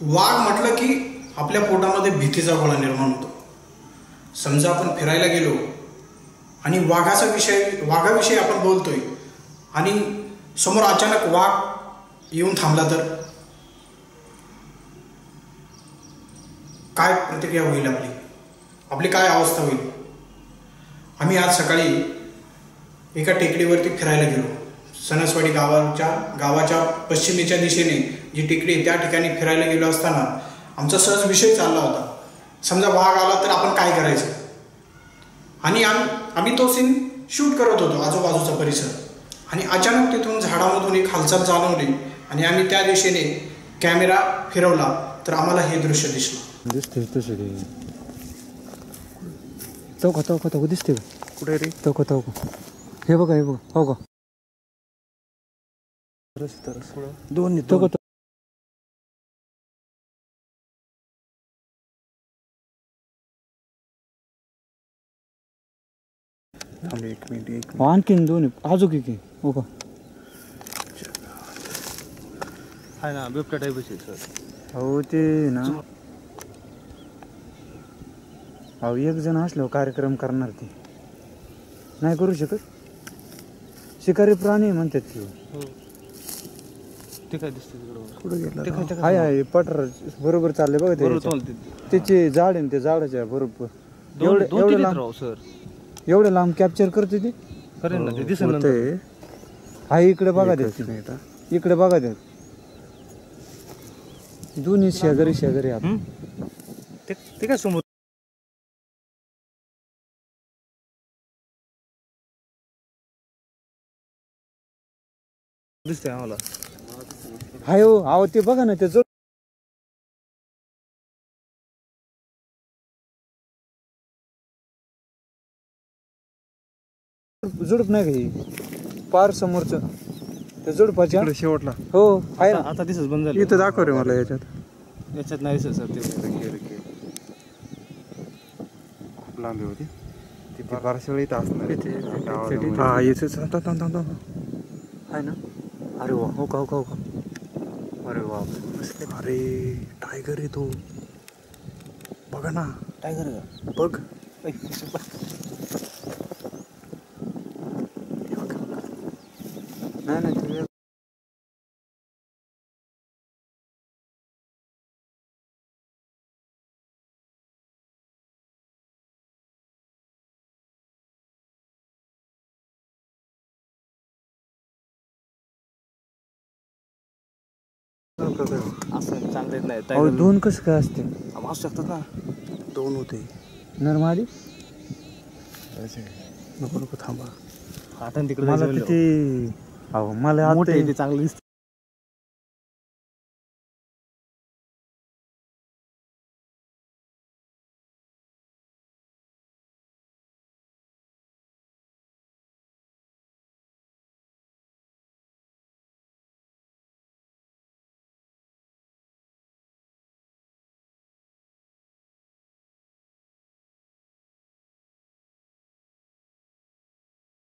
वाघ म्हटलं की आपल्या पोटामध्ये भीतीचा गोळा निर्माण होतो. समजा आपण फिरायला गेलो आणि वाघाचा विषय वाघाविषयी आपण बोलतोय आणि समोर अचानक वाघ येऊन थांबला तर? काय प्रतिक्रिया होईल आपली? आपली काय अवस्था होईल? आम्ही आज सकाळी एका टेकडीवरती फिरायला गेलो. सणसवाडी गावाच्या गावाच्या पश्चिमेच्या दिशेने जी टेकडी आहे त्या ठिकाणी फिरायला गेलो असताना आमचा सहज विषय चालला होता. समजा वाघ आला तर आपण काय करायचं? आणि आम आम्ही तो सीन शूट करत होतो आजूबाजूचा परिसर. आणि अचानक तिथून झाडामधून एक हालचाल जाणवली आणि आम्ही त्या दिशेने कॅमेरा फिरवला तर आम्हाला हे दृश्य दिसलं. दिसते चौका चौका चौका दिसते कुठे रे चौका चौका. हे बघा हे बघा. हो का? दोन थांब एक मिनिट एक हो, आणखीन दोन आहे. अजून की हो का आहे ना बिबट्या टाईपच आहे सर अहो ते ना. अहो एक जण असल्यावर कार्यक्रम करणार ते. नाही करू शकत? शिकारी प्राणी म्हणतात ते. ते काय दिसते कुठे गेला हाय हाय बरोबर चालले बघा ते. बरोबर याच्यात. चालते त्याचे झाड आहे ना, ते झाडाच्या बरोबर. एवढे लांब राव सर. एवढे लांब कॅप्चर करते ते? करेन ना ते दिसेल नंतर होतंय. हा इकडे बघा एकच ते मिनिट हा. इकडे बघा ते. दोन्ही शेजारी शेजारी आहेत. हं? ते ते काय समोर दिसते आम्हाला. हाय हो अहो ते बघा ना ते जो जुडप नाही का ही? पार समोरच. त्या जुडपाच्या इकडे शेवटला. हो आहे ना. आता दिसत बंद झालं. इथं दाखव रे मला याच्यात. याच्यात नाही दिसत सर ते खूप लांबी होती ती. बारशेळ इथं असणार आहे. मध्ये. हा इथेच थांब थांब थांब थांब. आहे ना? अरे वा हो का हो का हो का. अरे वा अरे टायगर आहे तो. बघा ना. टायगर का? बघ. नाही नाही असं चांगलं येत नाही अहो दोन कसं काय असते? असू शकतात ना. दोन होते. नरमादी नको नको थांबा. आता तिकडे मला जायचं किती अहो मला मोठे आता आहे ते चांगलं दिसतं.